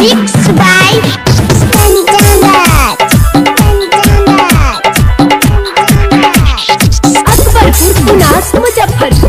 Mix by Muzaffar